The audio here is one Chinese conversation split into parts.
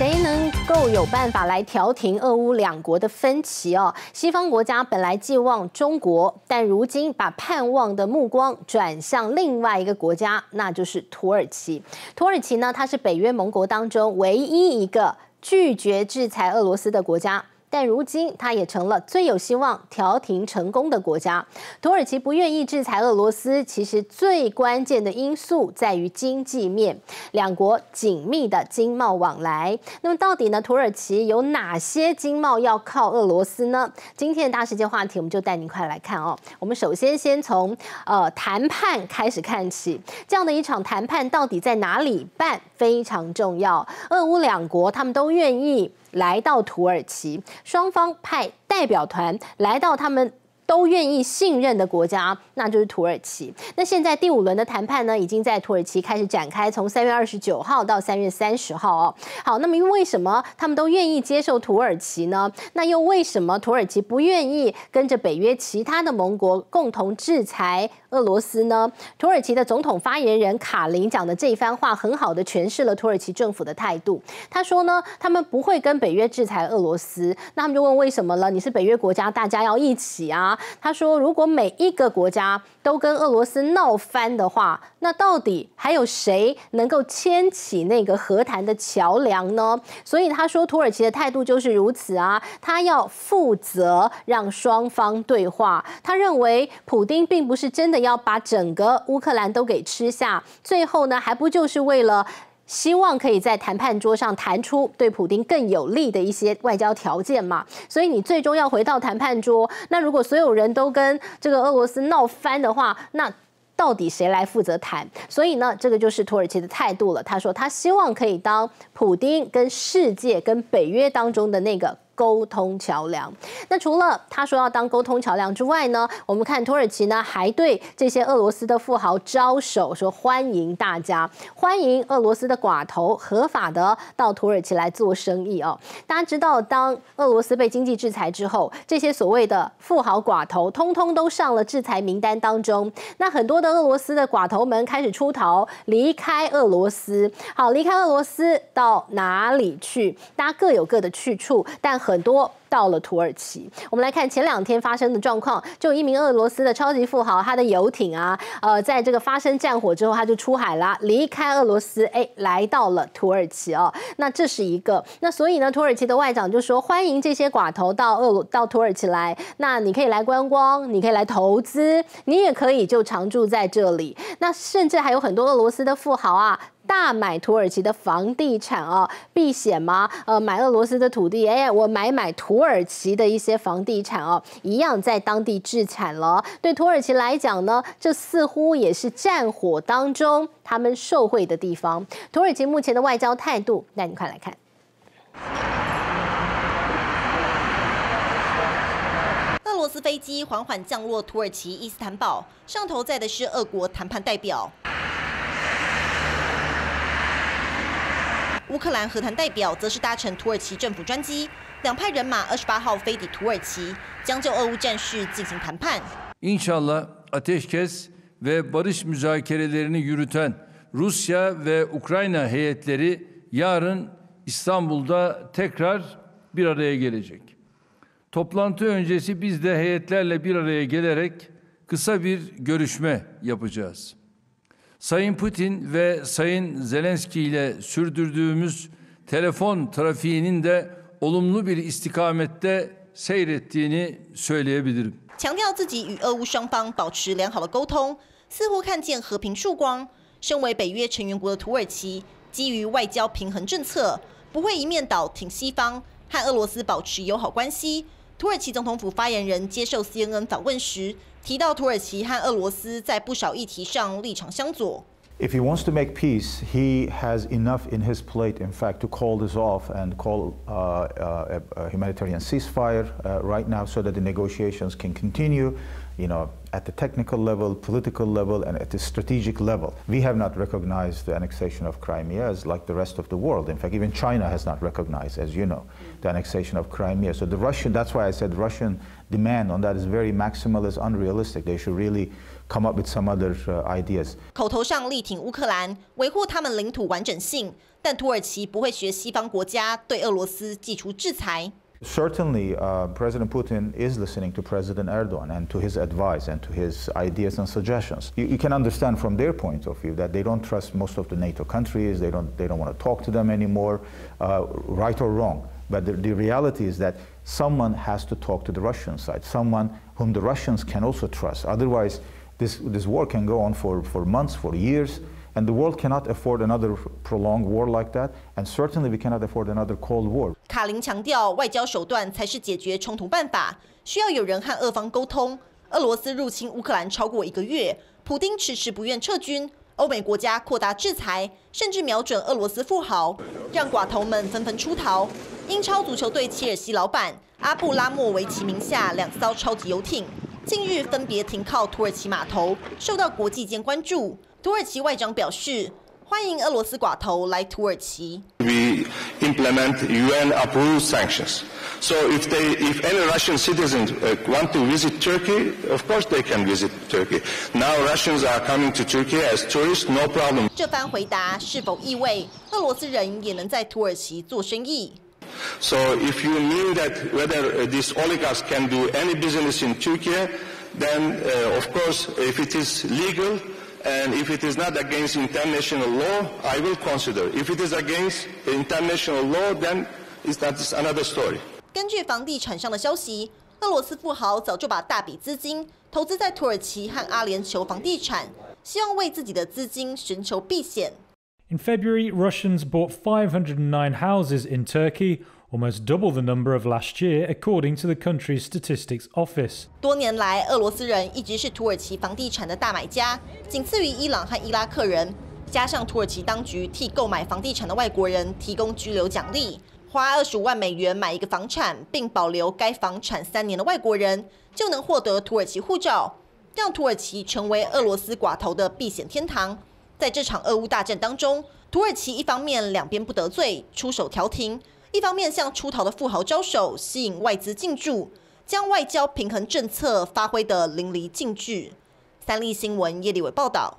谁能够有办法来调停俄乌两国的分歧哦？西方国家本来寄望中国，但如今把盼望的目光转向另外一个国家，那就是土耳其。土耳其呢，它是北约盟国当中唯一一个拒绝制裁俄罗斯的国家。但如今，它也成了最有希望调停成功的国家。土耳其不愿意制裁俄罗斯，其实最关键的因素在于经济面，两国紧密的经贸往来。那么，到底呢？土耳其有哪些经贸要靠俄罗斯呢？今天的大世界话题，我们就带您快来看哦。我们首先先从呃谈判开始看起，这样的一场谈判到底在哪里办非常重要。俄乌两国他们都愿意。来到土耳其，双方派代表团来到他们。都愿意信任的国家，那就是土耳其。那现在第五轮的谈判呢，已经在土耳其开始展开，从三月二十九号到三月三十号哦。好，那么为什么他们都愿意接受土耳其呢？那又为什么土耳其不愿意跟着北约其他的盟国共同制裁俄罗斯呢？土耳其的总统发言人卡林讲的这一番话，很好的诠释了土耳其政府的态度。他说呢，他们不会跟北约制裁俄罗斯。那他们就问为什么了？你是北约国家，大家要一起啊。他说：“如果每一个国家都跟俄罗斯闹翻的话，那到底还有谁能够牵起那个和谈的桥梁呢？”所以他说，土耳其的态度就是如此啊，他要负责让双方对话。他认为，普丁并不是真的要把整个乌克兰都给吃下，最后呢，还不就是为了？希望可以在谈判桌上谈出对普丁更有利的一些外交条件嘛？所以你最终要回到谈判桌。那如果所有人都跟这个俄罗斯闹翻的话，那到底谁来负责谈？所以呢，这个就是土耳其的态度了。他说他希望可以当普丁跟世界、跟北约当中的那个。沟通桥梁。那除了他说要当沟通桥梁之外呢，我们看土耳其呢还对这些俄罗斯的富豪招手，说欢迎大家，欢迎俄罗斯的寡头合法的到土耳其来做生意哦。大家知道，当俄罗斯被经济制裁之后，这些所谓的富豪寡头通通都上了制裁名单当中。那很多的俄罗斯的寡头们开始出逃，离开俄罗斯。好，离开俄罗斯到哪里去？大家各有各的去处，但。很多。到了土耳其，我们来看前两天发生的状况。就一名俄罗斯的超级富豪，他的游艇啊，呃，在这个发生战火之后，他就出海啦，离开俄罗斯，哎，来到了土耳其哦。那这是一个。那所以呢，土耳其的外长就说，欢迎这些寡头到俄罗到土耳其来。那你可以来观光，你可以来投资，你也可以就常住在这里。那甚至还有很多俄罗斯的富豪啊，大买土耳其的房地产啊，避险吗？呃，买俄罗斯的土地，哎，我买买土。耳其的一些房地产哦，一样在当地置产了。对土耳其来讲呢，这似乎也是战火当中他们受惠的地方。土耳其目前的外交态度，那你快来看。俄罗斯飞机缓缓降落土耳其伊斯坦堡，上头载的是俄国谈判代表。乌克兰和谈代表则是搭乘土耳其政府专机。两派人马二十八号飞抵土耳其，将就俄乌战事进行谈判。İnşallah ateşkes ve barış müzakerelerini yürüten Rusya ve Ukrayna heyetleri yarın İstanbul'da tekrar bir araya gelecek. Toplantı öncesi biz de heyetlerle bir araya gelerek kısa bir görüşme yapacağız. Sayın Putin ve Sayın Zelenski ile sürdürdüğümüz telefon trafiğinin de olumlu bir istikamette seyrettiğini söyleyebilirim. 强调自己与俄乌双方保持良好的沟通，似乎看见和平曙光。身为北约成员国的土耳其，基于外交平衡政策，不会一面倒挺西方，和俄罗斯保持友好关系。土耳其总统府发言人接受 CNN 访问时提到，土耳其和俄罗斯在不少议题上立场相左。If he wants to make peace, he has enough in his plate, in fact, to call this off and call uh, uh, a, humanitarian ceasefire uh, right now so that the negotiations can continue. you know, at the technical level, political level, and at the strategic level. We have not recognized the annexation of Crimea as like the rest of the world. In fact, even China has not recognized, as you know, the annexation of Crimea. So the Russian, that's why I said Russian demand on that is very maximalist, unrealistic. They should really come up with some other uh, ideas. 口头上力挺乌克兰，维护他们领土完整性，但土耳其不会学西方国家对俄罗斯祭出制裁。Certainly, uh, President Putin is listening to President Erdogan and to his advice and to his ideas and suggestions. You, you, can understand from their point of view that they don't trust most of the NATO countries. They don't, they don't want to talk to them anymore, uh, right or wrong. But the, the reality is that someone has to talk to the Russian side, someone whom the Russians can also trust. Otherwise, this, this war can go on for, for months, for years. And the world cannot afford another prolonged war like that, and certainly we cannot afford another Cold War. 卡林强调，外交手段才是解决冲突办法，需要有人和俄方沟通。俄罗斯入侵乌克兰超过一个月，普丁迟迟不愿撤军，欧美国家扩大制裁，甚至瞄准俄罗斯富豪，让寡头们纷纷出逃。英超足球队切尔西老板阿布拉莫维奇名下两艘超级游艇，近日分别停靠土耳其码头，受到国际间关注。土耳其外长表示，欢迎俄罗斯寡头来土耳其。We implement UN-approved sanctions. So if they, if any Russian citizens want to visit Turkey, of course they can visit Turkey. Now Russians are coming to Turkey as tourists, no problem. 这番回答是否意味俄罗斯人也能在土耳其做生意 ？So if you mean that whether these oligarchs can do any business in Turkey, then uh, of course if it is legal. And if it is not against international law, I will consider. If it is against international law, then that is another story. 根据房地产上的消息，俄罗斯富豪早就把大笔资金投资在土耳其和阿联酋房地产，希望为自己的资金寻求避险。In February, Russians bought 509 houses in Turkey Almost double the number of last year, according to the country's statistics office. 多年来，俄罗斯人一直是土耳其房地产的大买家，仅次于伊朗和伊拉克人。加上土耳其当局替购买房地产的外国人提供居留奖励，花二十五万美元买一个房产，并保留该房产三年的外国人，就能获得土耳其护照，让土耳其成为俄罗斯寡头的避险天堂。在这场俄乌大战当中，土耳其一方面两边不得罪，出手调停。一方面向出逃的富豪招手，吸引外资进驻，将外交平衡政策发挥得淋漓尽致。三立新闻叶立伟报道。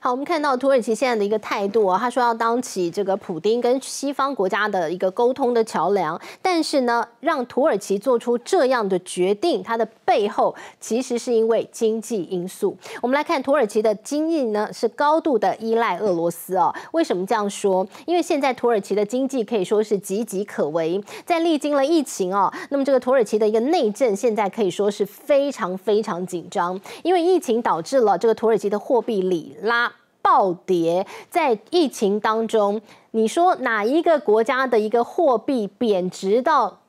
好，我们看到土耳其现在的一个态度啊，他说要当起这个普丁跟西方国家的一个沟通的桥梁，但是呢，让土耳其做出这样的决定，它的背后其实是因为经济因素。我们来看土耳其的经济呢，是高度的依赖俄罗斯哦。为什么这样说？因为现在土耳其的经济可以说是岌岌可危，在历经了疫情哦，那么这个土耳其的一个内政现在可以说是非常非常紧张，因为疫情导致了这个土耳其的货币里拉。暴跌，在疫情当中，你说哪一个国家的一个货币贬值到？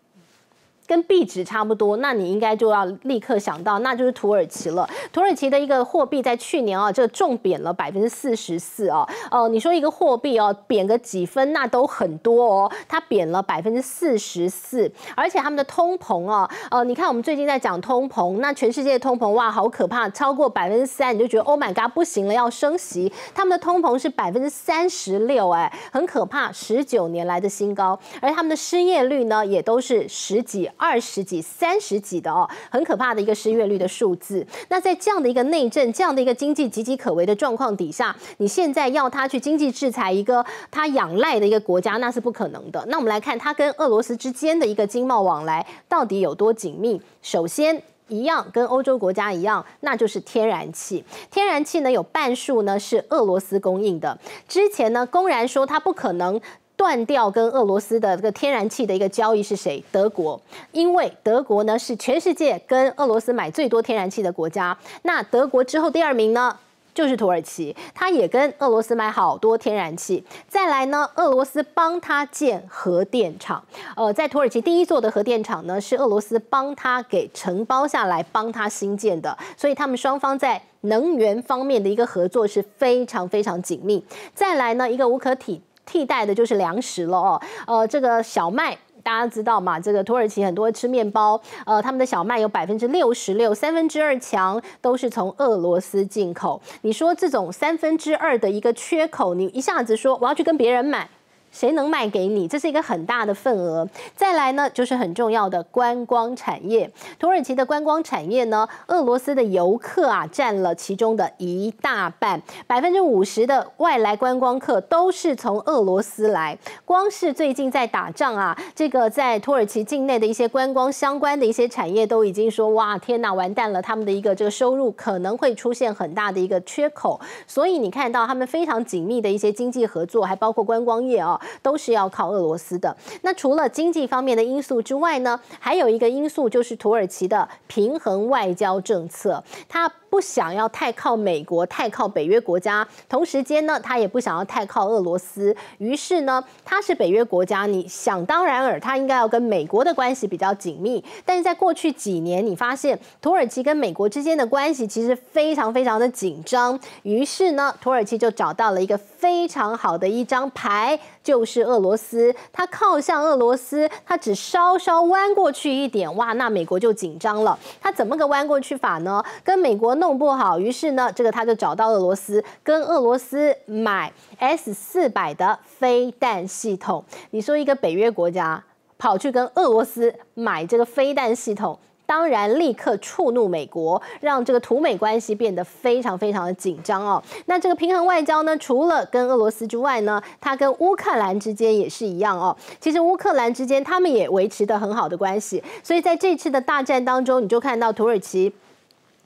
跟币值差不多，那你应该就要立刻想到，那就是土耳其了。土耳其的一个货币在去年啊，这重贬了百分之四十四哦。呃，你说一个货币哦，贬个几分那都很多哦，它贬了百分之四十四，而且他们的通膨啊，呃，你看我们最近在讲通膨，那全世界通膨哇，好可怕，超过百分之三，你就觉得 Oh my God，不行了，要升息。他们的通膨是百分之三十六，哎，很可怕，十九年来的新高，而他们的失业率呢，也都是十几。二十几、三十几的哦，很可怕的一个失业率的数字。那在这样的一个内政、这样的一个经济岌岌可危的状况底下，你现在要他去经济制裁一个他仰赖的一个国家，那是不可能的。那我们来看他跟俄罗斯之间的一个经贸往来到底有多紧密。首先，一样跟欧洲国家一样，那就是天然气。天然气呢，有半数呢是俄罗斯供应的。之前呢，公然说他不可能。断掉跟俄罗斯的这个天然气的一个交易是谁？德国，因为德国呢是全世界跟俄罗斯买最多天然气的国家。那德国之后第二名呢就是土耳其，他也跟俄罗斯买好多天然气。再来呢，俄罗斯帮他建核电厂。呃，在土耳其第一座的核电厂呢是俄罗斯帮他给承包下来，帮他新建的。所以他们双方在能源方面的一个合作是非常非常紧密。再来呢，一个无可替替代的就是粮食了哦，呃，这个小麦大家知道嘛？这个土耳其很多吃面包，呃，他们的小麦有百分之六十六，三分之二强都是从俄罗斯进口。你说这种三分之二的一个缺口，你一下子说我要去跟别人买。谁能卖给你？这是一个很大的份额。再来呢，就是很重要的观光产业。土耳其的观光产业呢，俄罗斯的游客啊占了其中的一大半，百分之五十的外来观光客都是从俄罗斯来。光是最近在打仗啊，这个在土耳其境内的一些观光相关的一些产业都已经说哇，天哪，完蛋了，他们的一个这个收入可能会出现很大的一个缺口。所以你看到他们非常紧密的一些经济合作，还包括观光业啊。都是要靠俄罗斯的。那除了经济方面的因素之外呢，还有一个因素就是土耳其的平衡外交政策，它。不想要太靠美国，太靠北约国家，同时间呢，他也不想要太靠俄罗斯。于是呢，他是北约国家，你想当然尔，他应该要跟美国的关系比较紧密。但是在过去几年，你发现土耳其跟美国之间的关系其实非常非常的紧张。于是呢，土耳其就找到了一个非常好的一张牌，就是俄罗斯。他靠向俄罗斯，他只稍稍弯过去一点，哇，那美国就紧张了。他怎么个弯过去法呢？跟美国。弄不好，于是呢，这个他就找到俄罗斯，跟俄罗斯买 S 四百的飞弹系统。你说一个北约国家跑去跟俄罗斯买这个飞弹系统，当然立刻触怒美国，让这个土美关系变得非常非常的紧张哦。那这个平衡外交呢，除了跟俄罗斯之外呢，它跟乌克兰之间也是一样哦。其实乌克兰之间他们也维持的很好的关系，所以在这次的大战当中，你就看到土耳其。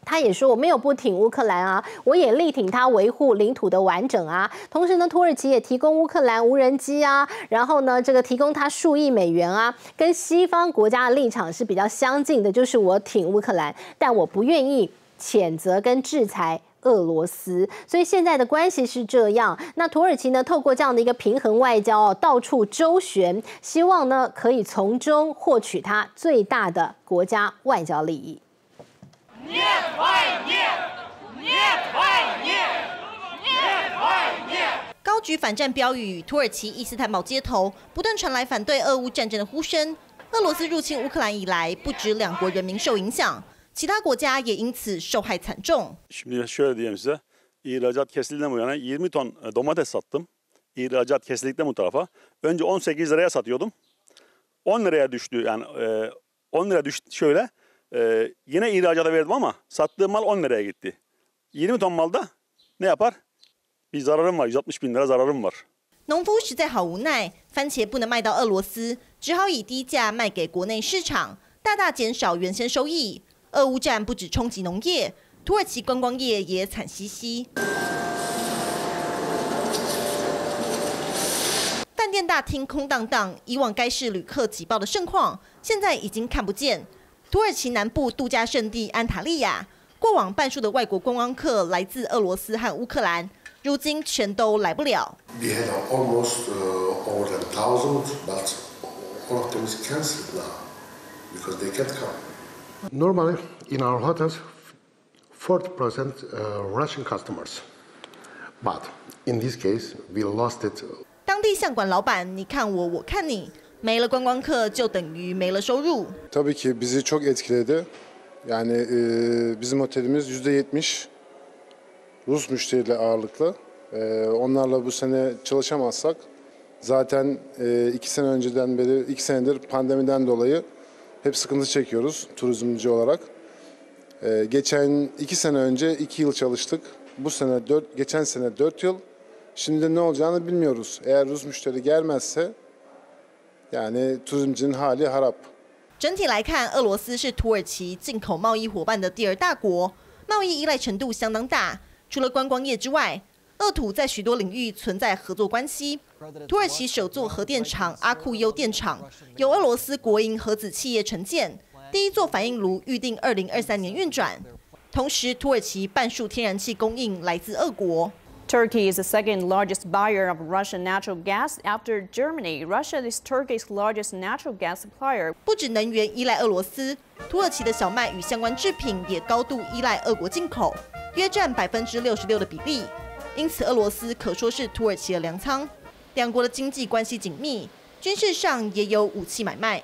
他也说我没有不挺乌克兰啊，我也力挺他维护领土的完整啊。同时呢，土耳其也提供乌克兰无人机啊，然后呢，这个提供他数亿美元啊，跟西方国家的立场是比较相近的，就是我挺乌克兰，但我不愿意谴责跟制裁俄罗斯。所以现在的关系是这样。那土耳其呢，透过这样的一个平衡外交，到处周旋，希望呢可以从中获取他最大的国家外交利益。高举反战标语，土耳其伊斯坦堡街头不断传来反对俄乌战争的呼声。俄罗斯入侵乌克兰以来，不止两国人民受影响，其他国家也因此受害惨重。农夫实在好无奈，番茄不能卖到俄罗斯，只好以低价卖给国内市场，大大减少原先收益。俄乌战不止冲击农业，土耳其观光业也惨兮兮。饭店大厅空荡荡，以往该是旅客挤爆的盛况，现在已经看不见。土耳其南部度假胜地安塔利亚，过往半数的外国观光客来自俄罗斯和乌克兰，如今全都来不了。We had almost over ten thousand, but all of them is cancelled now because they can't come. Normally, in our hotels, forty percent Russian customers, but in this case, we lost it. 当地相馆老板，你看我，我看你。没了观光客就等于没了收入。Tabii ki bizi çok etkiledi. Yani e, bizim otelimiz yüzde yetmiş Rus müşteriyle ağırlıklı. E, onlarla bu sene çalışamazsak zaten e, iki sene önceden beri, iki senedir pandemiden dolayı hep sıkıntı çekiyoruz turizmci olarak. E, geçen iki sene önce iki yıl çalıştık. Bu sene dört, geçen sene dört yıl. Şimdi ne olacağını bilmiyoruz. Eğer Rus müşteri gelmezse 整体来看，俄罗斯是土耳其进口贸易伙伴的第二大国，贸易依赖程度相当大。除了观光业之外，俄土在许多领域存在合作关系。土耳其首座核电厂阿库优电厂由俄罗斯国营核子企业承建，第一座反应炉预定二零二三年运转。同时，土耳其半数天然气供应来自俄国。Turkey is the second largest buyer of Russian natural gas after Germany. Russia is Turkey's largest natural gas supplier. 不止能源依赖俄罗斯，土耳其的小麦与相关制品也高度依赖俄国进口，约占百分之六十六的比例。因此，俄罗斯可说是土耳其的粮仓。两国的经济关系紧密，军事上也有武器买卖。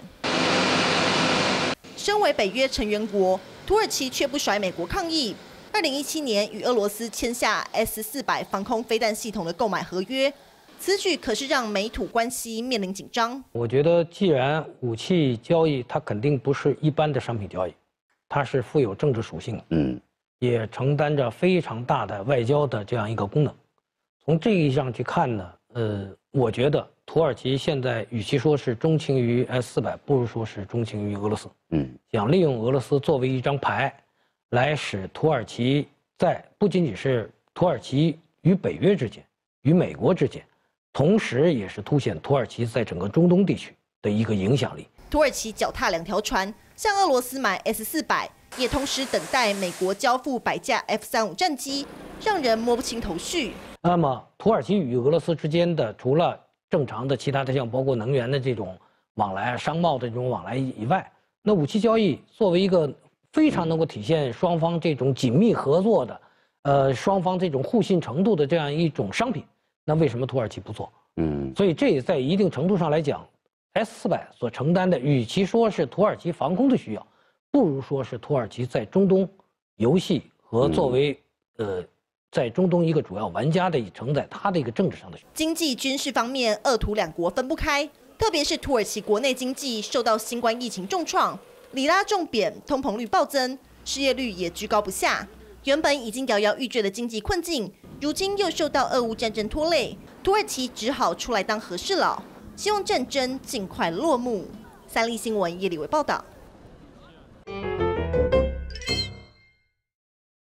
身为北约成员国，土耳其却不甩美国抗议。二零一七年与俄罗斯签下 S 四百防空飞弹系统的购买合约，此举可是让美土关系面临紧张。我觉得，既然武器交易，它肯定不是一般的商品交易，它是富有政治属性，嗯，也承担着非常大的外交的这样一个功能。从这个意义上去看呢，呃，我觉得土耳其现在与其说是钟情于 S 四百，不如说是钟情于俄罗斯，嗯，想利用俄罗斯作为一张牌。来使土耳其在不仅仅是土耳其与北约之间、与美国之间，同时也是凸显土耳其在整个中东地区的一个影响力。土耳其脚踏两条船，向俄罗斯买 S 四百，也同时等待美国交付百架 F 三五战机，让人摸不清头绪。那么，土耳其与俄罗斯之间的除了正常的其他的像包括能源的这种往来、商贸的这种往来以外，那武器交易作为一个。非常能够体现双方这种紧密合作的，呃，双方这种互信程度的这样一种商品，那为什么土耳其不做？嗯，所以这也在一定程度上来讲，S 四百所承担的，与其说是土耳其防空的需要，不如说是土耳其在中东游戏和作为呃，在中东一个主要玩家的承载它的一个政治上的经济军事方面，俄土两国分不开，特别是土耳其国内经济受到新冠疫情重创。里拉重贬，通膨率暴增，失业率也居高不下。原本已经摇摇欲坠的经济困境，如今又受到俄乌战争拖累，土耳其只好出来当和事佬，希望战争尽快落幕。三立新闻叶里维报道。